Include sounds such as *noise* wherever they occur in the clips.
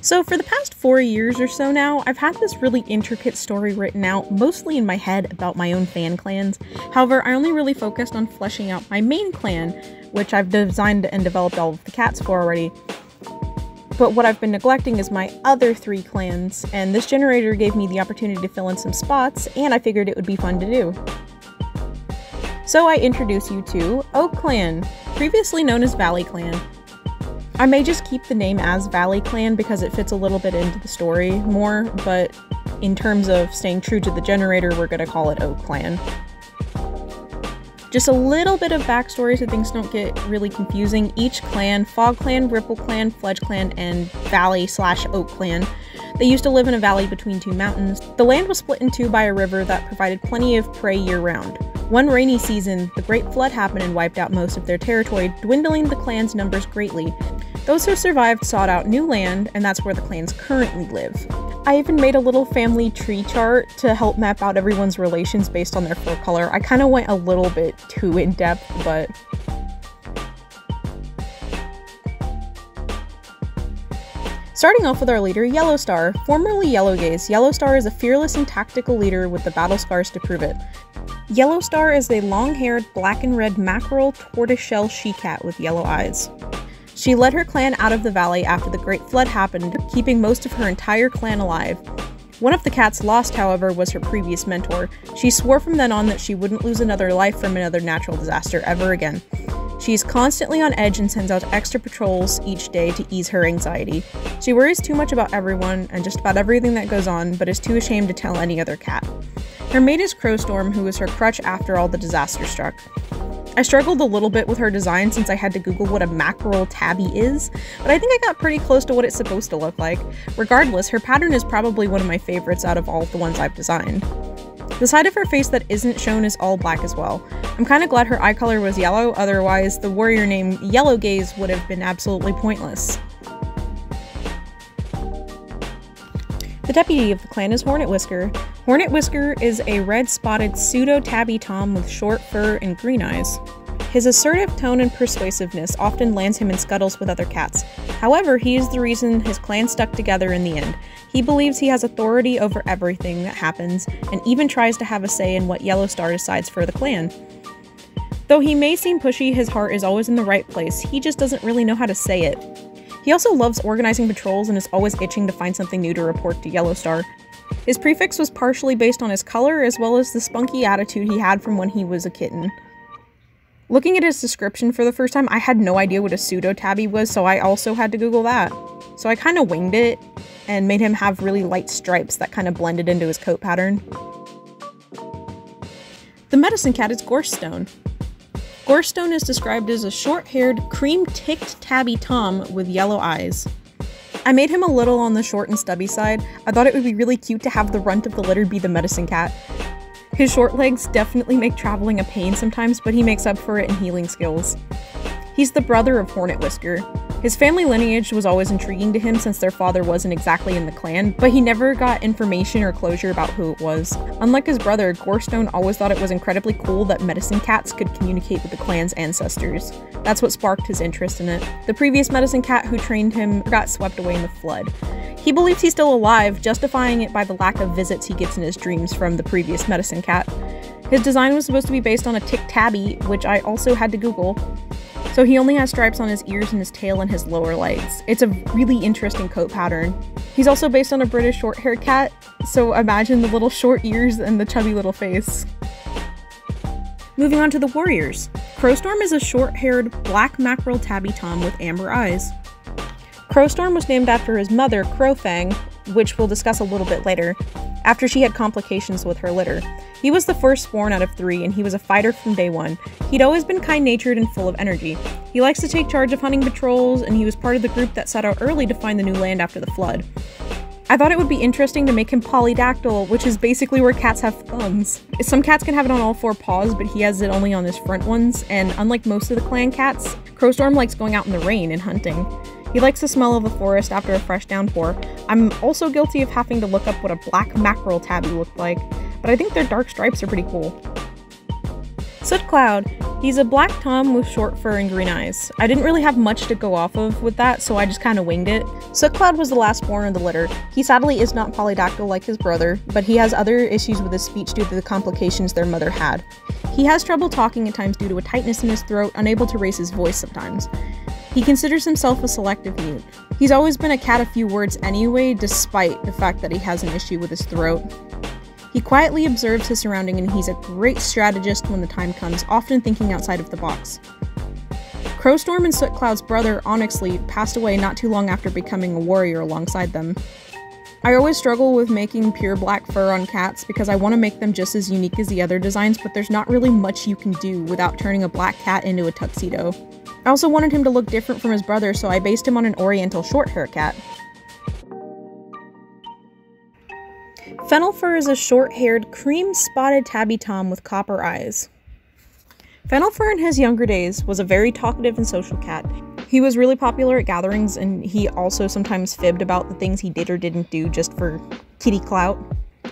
So, for the past four years or so now, I've had this really intricate story written out, mostly in my head about my own fan clans. However, I only really focused on fleshing out my main clan, which I've designed and developed all of the cats for already. But what I've been neglecting is my other three clans, and this generator gave me the opportunity to fill in some spots, and I figured it would be fun to do. So I introduce you to Oak Clan, previously known as Valley Clan. I may just keep the name as Valley Clan because it fits a little bit into the story more, but in terms of staying true to the generator, we're going to call it Oak Clan. Just a little bit of backstory so things don't get really confusing. Each clan, Fog Clan, Ripple Clan, Fledge Clan, and Valley slash Oak Clan, they used to live in a valley between two mountains. The land was split in two by a river that provided plenty of prey year round. One rainy season, the Great Flood happened and wiped out most of their territory, dwindling the clan's numbers greatly. Those who survived sought out new land, and that's where the clans currently live. I even made a little family tree chart to help map out everyone's relations based on their fur color. I kind of went a little bit too in depth, but Starting off with our leader, Yellowstar. Formerly Yellowgaze, Yellowstar is a fearless and tactical leader with the battle scars to prove it. Yellowstar is a long-haired black and red mackerel tortoiseshell she-cat with yellow eyes. She led her clan out of the valley after the Great Flood happened, keeping most of her entire clan alive. One of the cats lost, however, was her previous mentor. She swore from then on that she wouldn't lose another life from another natural disaster ever again. She's constantly on edge and sends out extra patrols each day to ease her anxiety. She worries too much about everyone and just about everything that goes on, but is too ashamed to tell any other cat. Her mate is Crowstorm, who was her crutch after all the disaster struck. I struggled a little bit with her design since I had to Google what a mackerel tabby is, but I think I got pretty close to what it's supposed to look like. Regardless, her pattern is probably one of my favorites out of all of the ones I've designed. The side of her face that isn't shown is all black as well. I'm kinda glad her eye color was yellow, otherwise the warrior name Yellow Gaze would have been absolutely pointless. The deputy of the clan is Hornet Whisker. Hornet Whisker is a red-spotted pseudo-tabby tom with short fur and green eyes. His assertive tone and persuasiveness often lands him in scuttles with other cats. However, he is the reason his clan stuck together in the end. He believes he has authority over everything that happens, and even tries to have a say in what Yellowstar decides for the clan. Though he may seem pushy, his heart is always in the right place, he just doesn't really know how to say it. He also loves organizing patrols and is always itching to find something new to report to Yellowstar. His prefix was partially based on his color as well as the spunky attitude he had from when he was a kitten. Looking at his description for the first time, I had no idea what a pseudo tabby was, so I also had to Google that. So I kind of winged it and made him have really light stripes that kind of blended into his coat pattern. The medicine cat is Gorstone. Gorstone is described as a short-haired, cream-ticked tabby tom with yellow eyes. I made him a little on the short and stubby side. I thought it would be really cute to have the runt of the litter be the medicine cat. His short legs definitely make traveling a pain sometimes, but he makes up for it in healing skills. He's the brother of Hornet Whisker. His family lineage was always intriguing to him since their father wasn't exactly in the clan, but he never got information or closure about who it was. Unlike his brother, Gorstone always thought it was incredibly cool that medicine cats could communicate with the clan's ancestors. That's what sparked his interest in it. The previous medicine cat who trained him got swept away in the flood. He believes he's still alive, justifying it by the lack of visits he gets in his dreams from the previous medicine cat. His design was supposed to be based on a tick tabby, which I also had to Google. So he only has stripes on his ears and his tail and his lower legs. It's a really interesting coat pattern. He's also based on a British short-haired cat, so imagine the little short ears and the chubby little face. Moving on to the warriors. Crowstorm is a short-haired black mackerel tabby tom with amber eyes. Crowstorm was named after his mother, Crowfang, which we'll discuss a little bit later, after she had complications with her litter. He was the firstborn out of three, and he was a fighter from day one. He'd always been kind natured and full of energy. He likes to take charge of hunting patrols, and he was part of the group that set out early to find the new land after the flood. I thought it would be interesting to make him polydactyl, which is basically where cats have thumbs. Some cats can have it on all four paws, but he has it only on his front ones, and unlike most of the clan cats, Crowstorm likes going out in the rain and hunting. He likes the smell of the forest after a fresh downpour. I'm also guilty of having to look up what a black mackerel tabby looked like, but I think their dark stripes are pretty cool. Soot Cloud. He's a black tom with short fur and green eyes. I didn't really have much to go off of with that, so I just kind of winged it. Soot Cloud was the last born of the litter. He sadly is not polydactyl like his brother, but he has other issues with his speech due to the complications their mother had. He has trouble talking at times due to a tightness in his throat, unable to raise his voice sometimes. He considers himself a selective mute. He's always been a cat of few words anyway, despite the fact that he has an issue with his throat. He quietly observes his surrounding and he's a great strategist when the time comes, often thinking outside of the box. Crowstorm and Sootcloud's brother, Onyxleap, passed away not too long after becoming a warrior alongside them. I always struggle with making pure black fur on cats because I want to make them just as unique as the other designs, but there's not really much you can do without turning a black cat into a tuxedo. I also wanted him to look different from his brother, so I based him on an oriental short hair cat. Fennel Fur is a short-haired, cream-spotted tabby tom with copper eyes. Fennel Fur in his younger days was a very talkative and social cat. He was really popular at gatherings and he also sometimes fibbed about the things he did or didn't do just for kitty clout.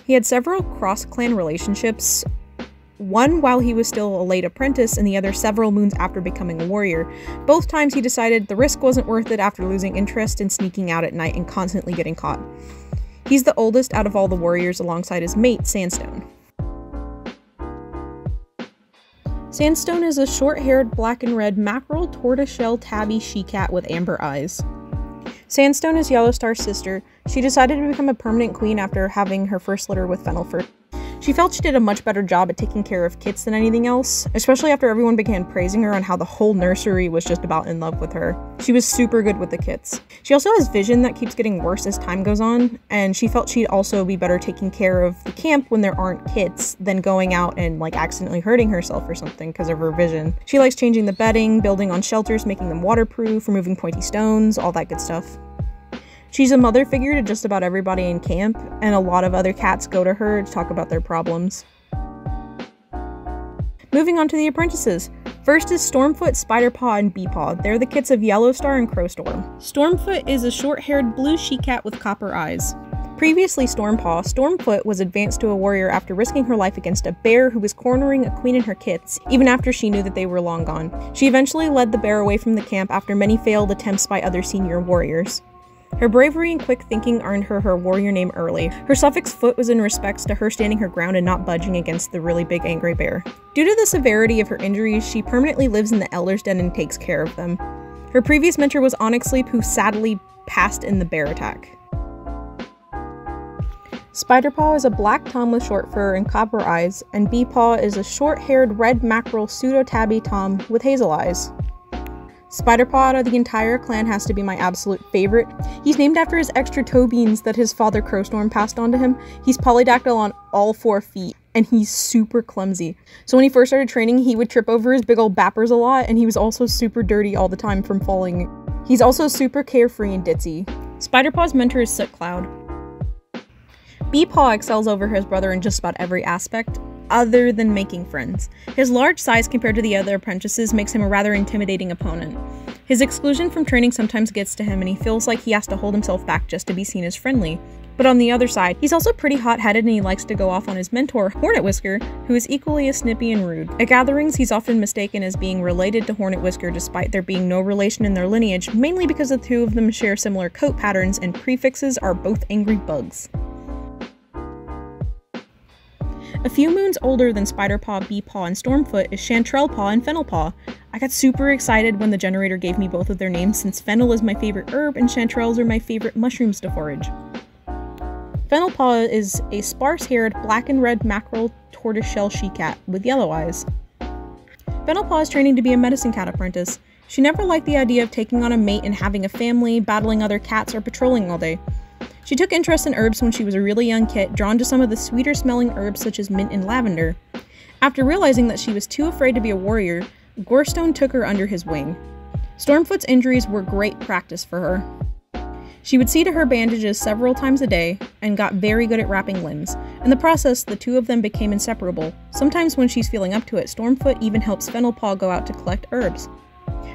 He had several cross-clan relationships, one while he was still a late apprentice and the other several moons after becoming a warrior. Both times he decided the risk wasn't worth it after losing interest in sneaking out at night and constantly getting caught. He's the oldest out of all the warriors alongside his mate, Sandstone. Sandstone is a short-haired black and red mackerel tortoiseshell tabby she-cat with amber eyes. Sandstone is Yellowstar's sister. She decided to become a permanent queen after having her first litter with Fennelfur. She felt she did a much better job at taking care of kits than anything else, especially after everyone began praising her on how the whole nursery was just about in love with her. She was super good with the kits. She also has vision that keeps getting worse as time goes on, and she felt she'd also be better taking care of the camp when there aren't kits than going out and like accidentally hurting herself or something because of her vision. She likes changing the bedding, building on shelters, making them waterproof, removing pointy stones, all that good stuff. She's a mother figure to just about everybody in camp, and a lot of other cats go to her to talk about their problems. Moving on to the apprentices. First is Stormfoot, Spiderpaw, and Beepaw. They're the kits of Yellowstar and Crowstorm. Stormfoot is a short-haired blue she-cat with copper eyes. Previously Stormpaw, Stormfoot was advanced to a warrior after risking her life against a bear who was cornering a queen and her kits, even after she knew that they were long gone. She eventually led the bear away from the camp after many failed attempts by other senior warriors. Her bravery and quick thinking earned her her warrior name early. Her suffix foot was in respects to her standing her ground and not budging against the really big angry bear. Due to the severity of her injuries, she permanently lives in the Elder's Den and takes care of them. Her previous mentor was Onyxleap, who sadly passed in the bear attack. Spiderpaw is a black tom with short fur and copper eyes, and Beepaw is a short-haired red mackerel pseudo-tabby tom with hazel eyes. Spiderpaw of the entire clan has to be my absolute favorite. He's named after his extra toe beans that his father Crowstorm passed on to him. He's polydactyl on all four feet, and he's super clumsy. So when he first started training, he would trip over his big old bappers a lot, and he was also super dirty all the time from falling. He's also super carefree and ditzy. Spiderpaw's mentor is Soot Cloud. Beepaw excels over his brother in just about every aspect, other than making friends. His large size compared to the other apprentices makes him a rather intimidating opponent. His exclusion from training sometimes gets to him and he feels like he has to hold himself back just to be seen as friendly. But on the other side, he's also pretty hot-headed and he likes to go off on his mentor, Hornet Whisker, who is equally as snippy and rude. At gatherings, he's often mistaken as being related to Hornet Whisker despite there being no relation in their lineage, mainly because the two of them share similar coat patterns and prefixes are both angry bugs. A few moons older than Spiderpaw, Beepaw, and Stormfoot is Chanterelpaw and Fennelpaw. I got super excited when the generator gave me both of their names since fennel is my favorite herb and chanterelles are my favorite mushrooms to forage. Fennelpaw is a sparse-haired black and red mackerel tortoiseshell she-cat with yellow eyes. Fennelpaw is training to be a medicine cat apprentice. She never liked the idea of taking on a mate and having a family, battling other cats, or patrolling all day. She took interest in herbs when she was a really young kit, drawn to some of the sweeter smelling herbs such as mint and lavender. After realizing that she was too afraid to be a warrior, Gorestone took her under his wing. Stormfoot's injuries were great practice for her. She would see to her bandages several times a day and got very good at wrapping limbs. In the process, the two of them became inseparable. Sometimes when she's feeling up to it, Stormfoot even helps Fennelpaw go out to collect herbs.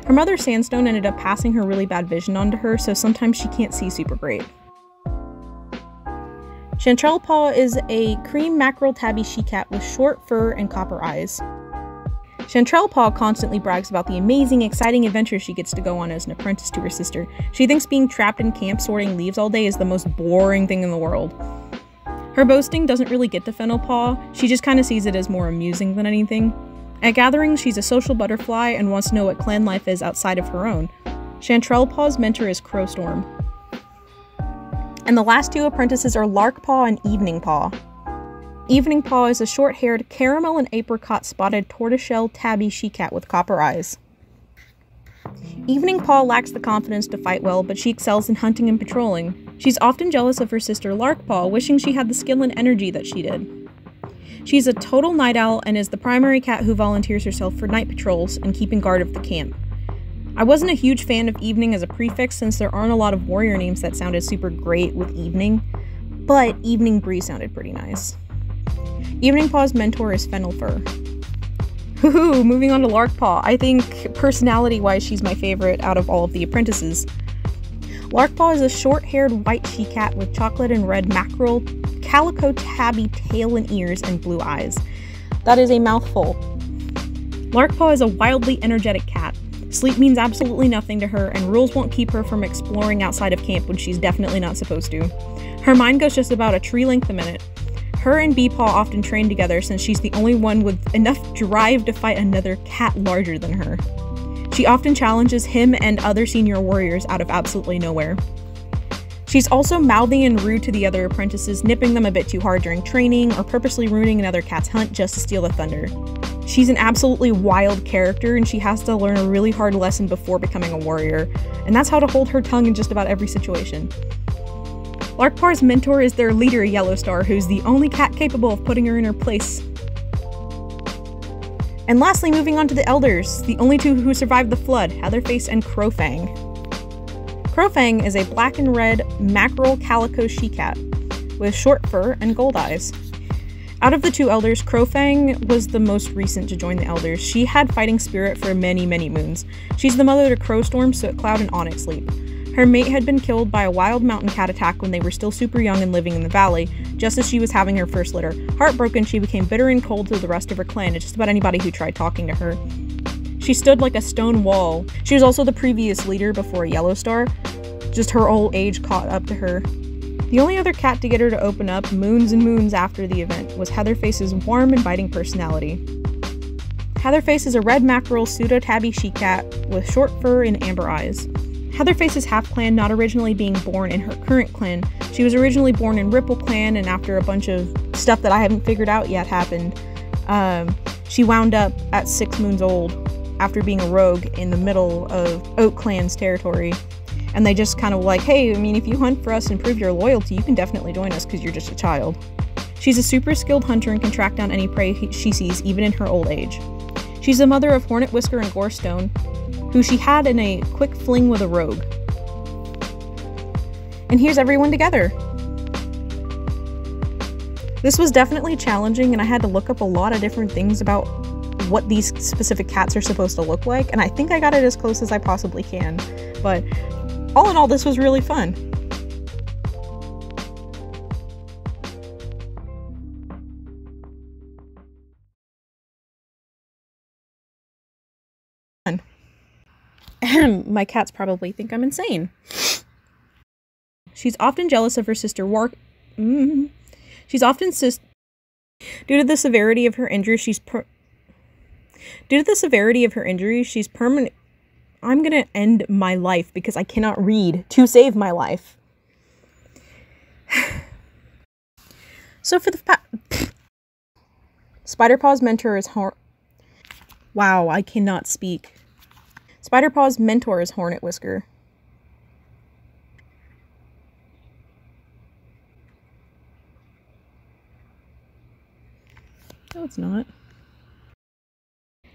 Her mother Sandstone ended up passing her really bad vision onto her, so sometimes she can't see super great. Chanterelpaw is a cream mackerel tabby she-cat with short fur and copper eyes. Chanterelle Paw constantly brags about the amazing, exciting adventures she gets to go on as an apprentice to her sister. She thinks being trapped in camp sorting leaves all day is the most boring thing in the world. Her boasting doesn't really get to Fennelpaw, she just kind of sees it as more amusing than anything. At gatherings, she's a social butterfly and wants to know what clan life is outside of her own. Chanterelle Paw's mentor is Crowstorm. And the last two apprentices are Larkpaw and Eveningpaw. Eveningpaw is a short haired caramel and apricot spotted tortoiseshell tabby she cat with copper eyes. Eveningpaw lacks the confidence to fight well, but she excels in hunting and patrolling. She's often jealous of her sister Larkpaw, wishing she had the skill and energy that she did. She's a total night owl and is the primary cat who volunteers herself for night patrols and keeping guard of the camp. I wasn't a huge fan of evening as a prefix since there aren't a lot of warrior names that sounded super great with evening, but Evening Breeze sounded pretty nice. Evening Paw's mentor is Fennelfur. Woohoo, moving on to Larkpaw. I think personality wise, she's my favorite out of all of the apprentices. Larkpaw is a short haired white she cat with chocolate and red mackerel, calico tabby tail and ears, and blue eyes. That is a mouthful. Larkpaw is a wildly energetic cat. Sleep means absolutely nothing to her, and rules won't keep her from exploring outside of camp when she's definitely not supposed to. Her mind goes just about a tree length a minute. Her and Beepaw often train together since she's the only one with enough drive to fight another cat larger than her. She often challenges him and other senior warriors out of absolutely nowhere. She's also mouthy and rude to the other apprentices, nipping them a bit too hard during training or purposely ruining another cat's hunt just to steal the thunder. She's an absolutely wild character and she has to learn a really hard lesson before becoming a warrior, and that's how to hold her tongue in just about every situation. Larkpaw's mentor is their leader, Yellowstar, who's the only cat capable of putting her in her place. And lastly, moving on to the elders, the only two who survived the flood, Heatherface and Crowfang. Crowfang is a black and red mackerel calico she-cat with short fur and gold eyes. Out of the two elders, Crowfang was the most recent to join the elders. She had fighting spirit for many, many moons. She's the mother to Crowstorm, Sootcloud, and Onyx Leap. Her mate had been killed by a wild mountain cat attack when they were still super young and living in the valley, just as she was having her first litter. Heartbroken, she became bitter and cold to the rest of her clan and just about anybody who tried talking to her. She stood like a stone wall. She was also the previous leader before Yellowstar. Just her old age caught up to her. The only other cat to get her to open up moons and moons after the event was Heatherface's warm, inviting personality. Heatherface is a red mackerel pseudo tabby she cat with short fur and amber eyes. Heatherface's half clan not originally being born in her current clan. She was originally born in Ripple clan, and after a bunch of stuff that I haven't figured out yet happened, um, she wound up at six moons old after being a rogue in the middle of Oak clan's territory. And they just kind of like, hey, I mean, if you hunt for us and prove your loyalty, you can definitely join us because you're just a child. She's a super skilled hunter and can track down any prey she sees, even in her old age. She's the mother of Hornet Whisker and Gorestone, who she had in a quick fling with a rogue. And here's everyone together. This was definitely challenging, and I had to look up a lot of different things about what these specific cats are supposed to look like, and I think I got it as close as I possibly can. But all in all, this was really fun. *laughs* My cats probably think I'm insane. She's often jealous of her sister War. Mm, she's often sis. Due to the severity of her injury, she's per- Due to the severity of her injury, she's permanent. I'm gonna end my life because I cannot read to save my life. *sighs* so for the *sighs* Spiderpaw's mentor is Hor- Wow, I cannot speak. Spiderpaw's mentor is Hornet Whisker. No, it's not.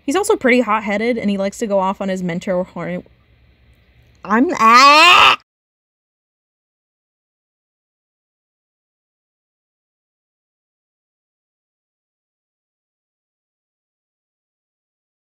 He's also pretty hot-headed, and he likes to go off on his mentor I'm ah!